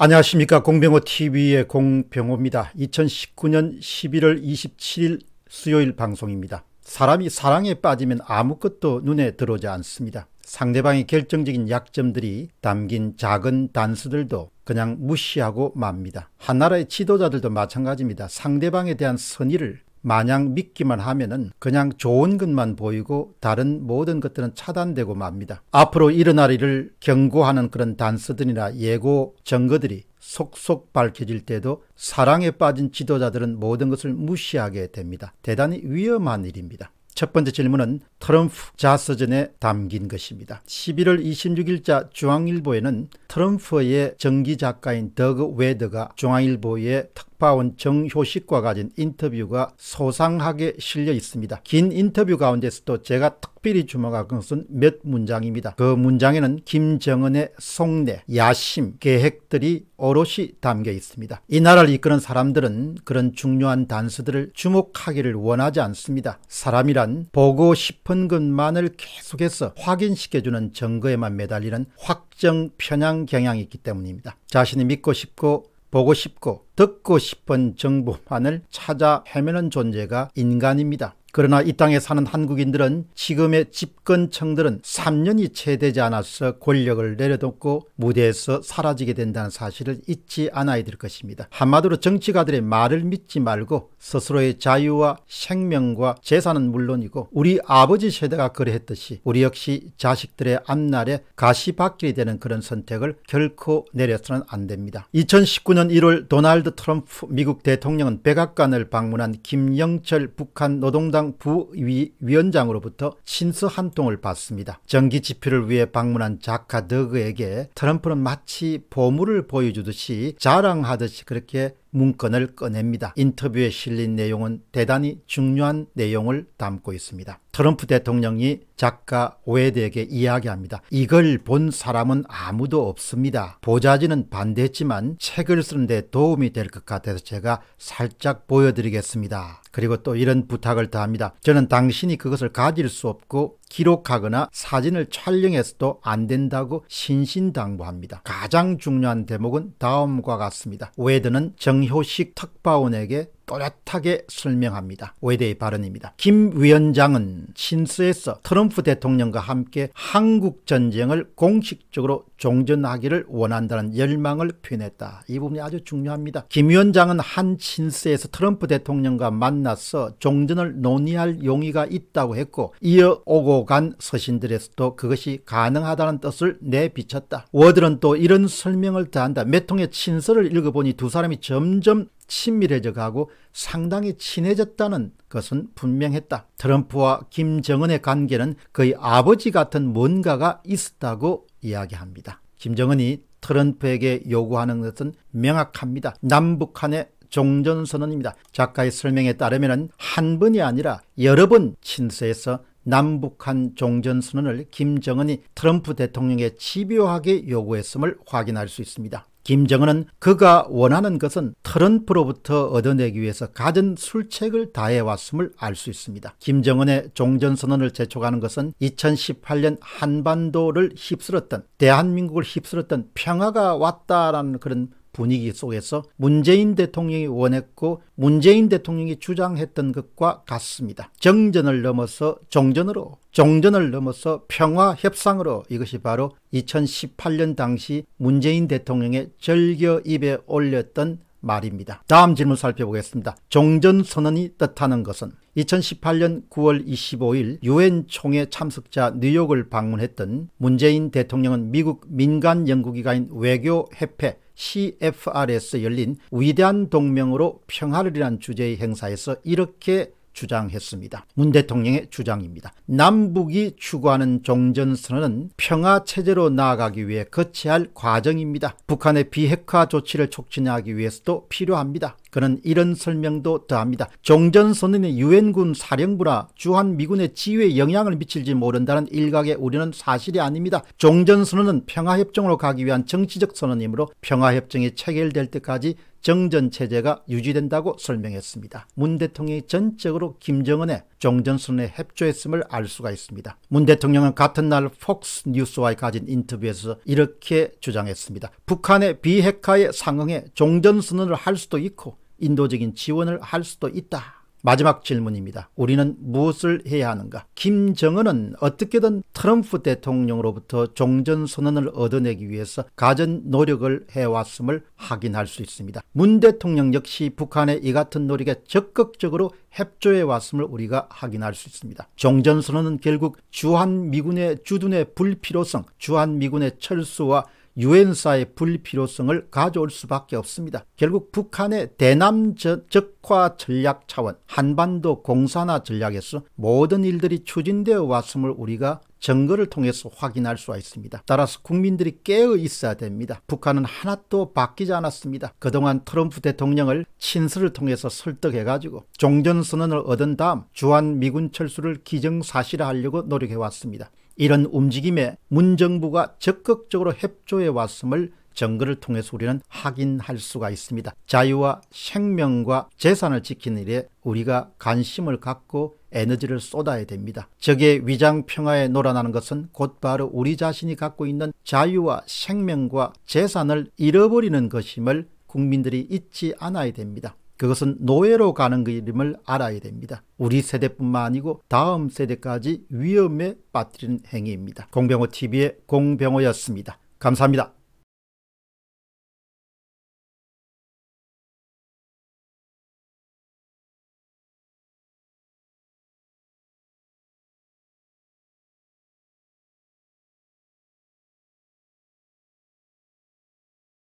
안녕하십니까 공병호TV의 공병호입니다. 2019년 11월 27일 수요일 방송입니다. 사람이 사랑에 빠지면 아무것도 눈에 들어오지 않습니다. 상대방의 결정적인 약점들이 담긴 작은 단서들도 그냥 무시하고 맙니다. 한 나라의 지도자들도 마찬가지입니다. 상대방에 대한 선의를 마냥 믿기만 하면은 그냥 좋은 것만 보이고 다른 모든 것들은 차단되고 맙니다. 앞으로 일어날 일을 경고하는 그런 단서들이나 예고 증거들이 속속 밝혀질 때도 사랑에 빠진 지도자들은 모든 것을 무시하게 됩니다. 대단히 위험한 일입니다. 첫 번째 질문은 트럼프 자서전에 담긴 것입니다. 11월 26일자 중앙일보에는 트럼프의 전기 작가인 더그 웨드가 중앙일보에 특파원 정효식과 가진 인터뷰가 소상하게 실려 있습니다. 긴 인터뷰 가운데서도 제가 특별히 주목한 것은 몇 문장입니다. 그 문장에는 김정은의 속내, 야심, 계획들이 오롯이 담겨 있습니다. 이 나라를 이끄는 사람들은 그런 중요한 단서들을 주목하기를 원하지 않습니다. 사람이란 보고 싶은 것만을 계속해서 확인시켜주는 증거에만 매달리는 확정 편향 경향이 있기 때문입니다. 자신이 믿고 싶고 보고 싶고 듣고 싶은 정보만을 찾아 헤매는 존재가 인간입니다. 그러나 이 땅에 사는 한국인들은 지금의 집권층들은 3년이 채 되지 않아서 권력을 내려놓고 무대에서 사라지게 된다는 사실을 잊지 않아야 될 것입니다. 한마디로 정치가들의 말을 믿지 말고 스스로의 자유와 생명과 재산은 물론이고 우리 아버지 세대가 그러했듯이 우리 역시 자식들의 앞날에 가시밭길이 되는 그런 선택을 결코 내려서는 안 됩니다. 2019년 1월 도널드 트럼프 미국 대통령은 백악관을 방문한 김영철 북한 노동당 부위원장으로부터 친서 한 통을 받습니다. 정기 집필을 위해 방문한 작가 더그에게 트럼프는 마치 보물을 보여주듯이 자랑하듯이 그렇게 문건을 꺼냅니다. 인터뷰에 실린 내용은 대단히 중요한 내용을 담고 있습니다. 트럼프 대통령이 작가 오에드에게 이야기합니다. 이걸 본 사람은 아무도 없습니다. 보좌진은 반대했지만 책을 쓰는데 도움이 될 것 같아서 제가 살짝 보여드리겠습니다. 그리고 또 이런 부탁을 더합니다. 저는 당신이 그것을 가질 수 없고 기록하거나 사진을 촬영해서도 안 된다고 신신당부합니다. 가장 중요한 대목은 다음과 같습니다. 웨드는 정효식 특파원에게 또렷하게 설명합니다. 외대의 발언입니다. 김 위원장은 신스에서 트럼프 대통령과 함께 한국 전쟁을 공식적으로 종전하기를 원한다는 열망을 표현했다. 이 부분이 아주 중요합니다. 김 위원장은 한 친스에서 트럼프 대통령과 만나서 종전을 논의할 용의가 있다고 했고 이어 오고 간 서신들에서도 그것이 가능하다는 뜻을 내비쳤다. 워들은 또 이런 설명을 더한다. 몇 통의 친서를 읽어보니 두 사람이 점점 친밀해져 가고 상당히 친해졌다는 것은 분명했다. 트럼프와 김정은의 관계는 거의 아버지 같은 뭔가가 있었다고 이야기합니다. 김정은이 트럼프에게 요구하는 것은 명확합니다. 남북한의 종전선언입니다. 작가의 설명에 따르면 한 번이 아니라 여러 번 친서에서 남북한 종전선언을 김정은이 트럼프 대통령에 집요하게 요구했음을 확인할 수 있습니다. 김정은은 그가 원하는 것은 트럼프로부터 얻어내기 위해서 가진 술책을 다해왔음을 알 수 있습니다. 김정은의 종전선언을 재촉하는 것은 2018년 한반도를 휩쓸었던 대한민국을 휩쓸었던 평화가 왔다라는 그런 분위기 속에서 문재인 대통령이 원했고 문재인 대통령이 주장했던 것과 같습니다. 정전을 넘어서 종전으로 종전을 넘어서 평화 협상으로 이것이 바로 2018년 당시 문재인 대통령의 절겨 입에 올렸던 말입니다. 다음 질문 살펴보겠습니다. 종전선언이 뜻하는 것은 2018년 9월 25일 유엔 총회 참석자 뉴욕을 방문했던 문재인 대통령은 미국 민간 연구기관인 외교협회 CFR에서 열린 위대한 동맹으로 평화를 이란 주제의 행사에서 이렇게 주장했습니다. 문 대통령의 주장입니다. 남북이 추구하는 종전선언은 평화체제로 나아가기 위해 거쳐야 할 과정입니다. 북한의 비핵화 조치를 촉진하기 위해서도 필요합니다. 그는 이런 설명도 더합니다. 종전선언이 유엔군 사령부나 주한미군의 지휘에 영향을 미칠지 모른다는 일각의 우려는 사실이 아닙니다. 종전선언은 평화협정으로 가기 위한 정치적 선언이므로 평화협정이 체결될 때까지 정전 체제가 유지된다고 설명했습니다. 문 대통령이 전적으로 김정은의 종전선언에 협조했음을 알 수가 있습니다. 문 대통령은 같은 날 폭스 뉴스와의 가진 인터뷰에서 이렇게 주장했습니다. 북한의 비핵화에 상응해 종전선언을 할 수도 있고 인도적인 지원을 할 수도 있다. 마지막 질문입니다. 우리는 무엇을 해야 하는가? 김정은은 어떻게든 트럼프 대통령으로부터 종전 선언을 얻어내기 위해서 가진 노력을 해왔음을 확인할 수 있습니다. 문 대통령 역시 북한의 이 같은 노력에 적극적으로 협조해 왔음을 우리가 확인할 수 있습니다. 종전 선언은 결국 주한 미군의 주둔의 불필요성, 주한 미군의 철수와 유엔사의 불필요성을 가져올 수밖에 없습니다. 결국 북한의 대남 적화 전략 차원 한반도 공산화 전략에서 모든 일들이 추진되어 왔음을 우리가 증거를 통해서 확인할 수가 있습니다. 따라서 국민들이 깨어 있어야 됩니다. 북한은 하나도 바뀌지 않았습니다. 그동안 트럼프 대통령을 친서를 통해서 설득해가지고 종전선언을 얻은 다음 주한미군 철수를 기정사실화하려고 노력해왔습니다. 이런 움직임에 문정부가 적극적으로 협조해 왔음을 증거를 통해서 우리는 확인할 수가 있습니다. 자유와 생명과 재산을 지키는 일에 우리가 관심을 갖고 에너지를 쏟아야 됩니다. 적의 위장 평화에 놀아나는 것은 곧바로 우리 자신이 갖고 있는 자유와 생명과 재산을 잃어버리는 것임을 국민들이 잊지 않아야 됩니다. 그것은 노예로 가는 것임을 알아야 됩니다. 우리 세대뿐만 아니고 다음 세대까지 위험에 빠뜨리는 행위입니다. 공병호 TV의 공병호였습니다. 감사합니다.